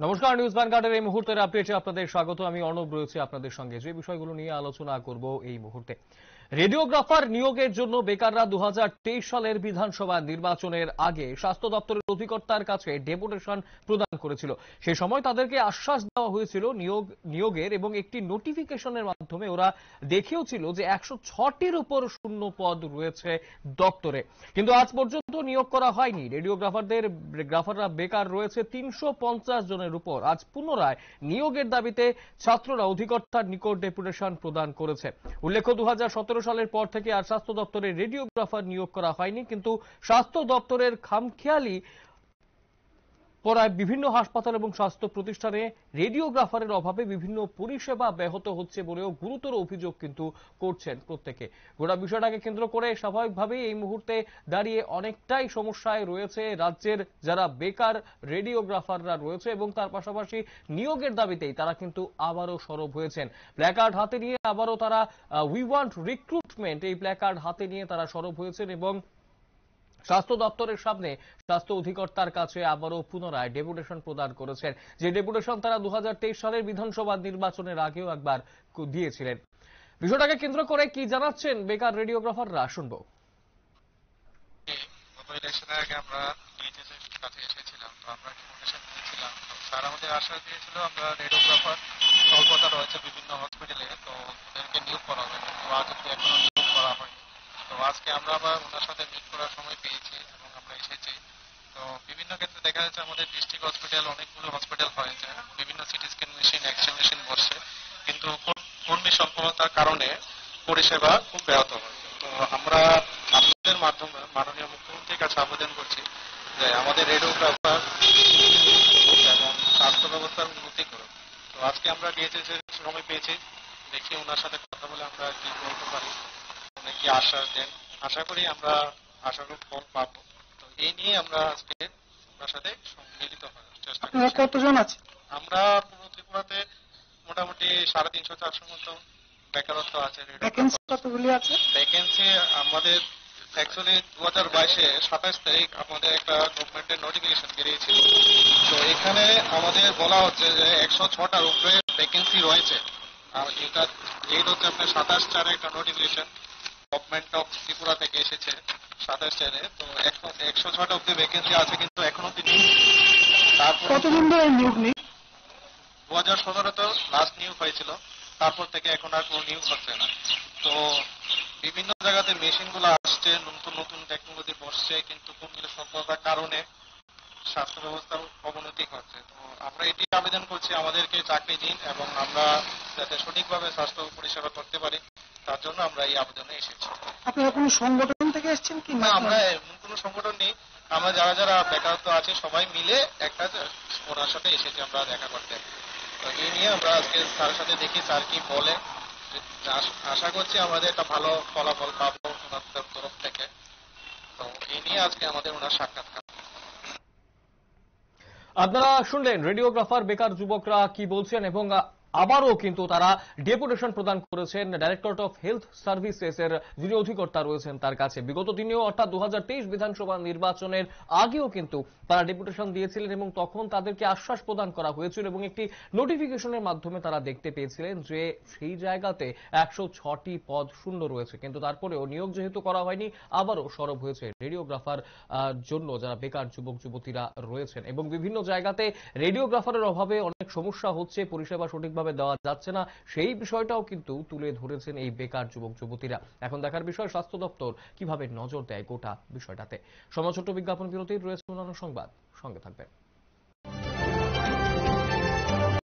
নমস্কার নিউজ ভ্যানগার্ডের এই মুহূর্তের আপডেটে আপনাদের স্বাগত। আমি অর্ণব রয়েছে আপনাদের সঙ্গে। যে বিষয়গুলো নিয়ে আলোচনা করব এই মুহূর্তে। রেডিওগ্রাফার নিয়োগের জন্য বেকাররা দু হাজার তেইশ সালের বিধানসভা নির্বাচনের আগে স্বাস্থ্য দপ্তরের অধিকর্তার কাছে ডেপুটেশন প্রদান করেছিল। সেই সময় তাদেরকে আশ্বাস দেওয়া হয়েছিল নিয়োগ, নিয়োগের এবং একটি নোটিফিকেশনের মাধ্যমে ওরা দেখেওছিল যে একশো ছটির উপর শূন্য পদ রয়েছে দপ্তরে। কিন্তু আজ পর্যন্ত নিয়োগ করা হয়নি। রেডিওগ্রাফারদের, গ্রাফাররা বেকার রয়েছে তিনশো পঞ্চাশ জনের উপর। আজ পুনরায় নিয়োগের দাবিতে ছাত্ররা অধিকর্তার নিকট ডেপুটেশন প্রদান করেছে। উল্লেখ্য দু সালের পর থেকে আর স্বাস্থ্য দপ্তরে রেডিওগ্রাফার নিয়োগ করা হয়নি কিন্তু স্বাস্থ্য দপ্তরের খামখেয়ালি পড়ায় বিভিন্ন হাসপাতাল এবং স্বাস্থ্য প্রতিষ্ঠানে রেডিওগ্রাফারের অভাবে বিভিন্ন পরিষেবা ব্যাহত হচ্ছে বলেও গুরুতর অভিযোগ কিন্তু করছেন প্রত্যেকে। গোটা বিষয়টাকে কেন্দ্র করে স্বাভাবিকভাবেই এই মুহূর্তে দাঁড়িয়ে অনেকটাই সমস্যায় রয়েছে রাজ্যের যারা বেকার রেডিওগ্রাফাররা রয়েছে এবং তার পাশাপাশি নিয়োগের দাবিতেই তারা কিন্তু আবারও সরব হয়েছেন। প্ল্যাকার্ড হাতে নিয়ে আবারও তারা উই ওয়ান্ট রিক্রুটমেন্ট এই প্ল্যাকার্ড হাতে নিয়ে তারা সরব হয়েছেন এবং স্বাস্থ্য দপ্তরের সামনে স্বাস্থ্য অধিকর্তার কাছে আবারও পুনরায় ডেপুটেশন প্রদান করেছেন। যে ডেপুটেশন তারা দু হাজার তেইশ সালের বিধানসভা নির্বাচনের আগেও একবার দিয়েছিলেন। বিষয়টাকে কেন্দ্র করে কি জানাচ্ছেন বেকার রেডিওগ্রাফাররা? শুনব। আমরা তো বিভিন্ন হসপিটালে, তো ওদেরকে নিয়োগ করা হবে। কিন্তু আজ এখনও নিয়োগ করা হয়নি। তো আজকে আমরা আবার ওনার সাথে মিট করার সময় পেয়েছি এবং আমরা এসেছি। তো বিভিন্ন ক্ষেত্রে দেখা যাচ্ছে আমাদের ডিস্ট্রিক্ট হসপিটাল অনেকগুলো হসপিটাল হয়েছে। বিভিন্ন CT scan machine X-ray machine বসছে। কিন্তু কর্মী স্বল্পতার কারণে পরিষেবা খুব ব্যাহত হয়। তো আমরা আপনাদের মাধ্যমে মাননীয় মুখ্যমন্ত্রীর কাছে আবেদন করছি যে আমাদের রেডিও রেডিওগ্রাফার এবং স্বাস্থ্য ব্যবস্থার উন্নতি করুন তো আজকে আমরা গিয়েছি সময় পেয়েছি, দেখি ওনার সাথে কথা বলে আমরা কি করতে পারি। উনি কি আশ্বাস দেন? আশা করি আমরা আশারূপ ফল পাবো। তো এই নিয়ে আমরা আজকে ওনার সাথে মিলিত হওয়ার চেষ্টা করছি। কতজন আছে আমরা পূর্ব ত্রিপুরাতে মোটামুটি সাড়ে তিনশো চারশো মতো বেকারত্ব আছে। কতগুলি আছে? ভ্যাকেন্সি আমাদের অ্যাকচুয়ালি দু হাজার বাইশে সাতাশ তারিখ আমাদের একটা গভর্নমেন্টের নোটিফিকেশন বেরিয়েছিল। তো এখানে আমাদের বলা হচ্ছে যে একশো ছটার উপরে ভ্যাকেন্সি রয়েছে। আর এটা ডেট হচ্ছে আপনার সাতাশ চারে একটা নোটিফিকেশন গভর্নমেন্ট অফ ত্রিপুরা থেকে এসেছে সাতাশ চারে। তো এখন একশো ছটা অব্দি ভ্যাকেন্সি আছে কিন্তু এখনও তারপর কতদিন ধরে নিয়োগ নেই? দু হাজার সতেরোতে লাস্ট নিয়োগ হয়েছিল তারপর থেকে এখন আর কোনো নিয়োগ হচ্ছে না। তো বিভিন্ন জায়গাতে মেশিনগুলো আসছে নতুন নতুন টেকনোলজি বসছে কিন্তু কর্মীর স্বল্পতার কারণে স্বাস্থ্য ব্যবস্থার অবনতি ঘটছে। তো আমরা এটি আবেদন করছি আমাদেরকে চাকরি দিন এবং আমরা যাতে সঠিকভাবে স্বাস্থ্য পরিষেবা করতে পারি। তার জন্য আমরা এই আবেদনে এসেছি। আপনারা কোনো সংগঠন থেকে এসেছেন কি? না আমরা এমন কোনো সংগঠন নেই। আমরা যারা যারা বেকারত্ব আছে সবাই মিলে একটা ওনার সাথে এসেছি আমরা দেখা করতে। তো এই নিয়ে আমরা আজকে স্যারের সাথে দেখি স্যার কি বলে। আশা করছি আমাদের একটা ভালো ফলাফল পাবো ওনার তরফ থেকে। তো এই নিয়ে আজকে আমাদের ওনার সাক্ষাৎকার। আপনারা শুনলেন রেডিওগ্রাফার বেকার যুবকরা কি বলছেন এবং আবারও কিন্তু তারা ডেপুটেশন প্রদান করেছেন। ডাইরেক্টরেট অফ হেলথ সার্ভিসেস এর যিনি অধিকর্তা রয়েছেন তার কাছে। বিগত দিনেও অর্থাৎ দু হাজার তেইশ বিধানসভা নির্বাচনের আগেও কিন্তু তারা ডেপুটেশন দিয়েছিলেন এবং তখন তাদেরকে আশ্বাস প্রদান করা হয়েছিল এবং একটি নোটিফিকেশনের মাধ্যমে তারা দেখতে পেয়েছিলেন যে সেই জায়গাতে একশো ছটি পদ শূন্য রয়েছে। কিন্তু তারপরেও নিয়োগ যেহেতু করা হয়নি, আবারও সরব হয়েছে রেডিওগ্রাফার জন্য যারা বেকার যুবক, যুবতীরা রয়েছেন। এবং বিভিন্ন জায়গাতে রেডিওগ্রাফারের অভাবে অনেক সমস্যা হচ্ছে, পরিষেবা সঠিকভাবে দেওয়া যাচ্ছে না, সেই বিষয়টাও কিন্তু তুলে ধরেছেন এই বেকার যুবক যুবতীরা। এখন দেখার বিষয়, স্বাস্থ্য দপ্তর কীভাবে নজর দেয় গোটা বিষয়টাতে? সময় ছোট বিজ্ঞাপন বিরতির, রয়েছে অন্যান্য সংবাদ। সঙ্গে থাকবেন।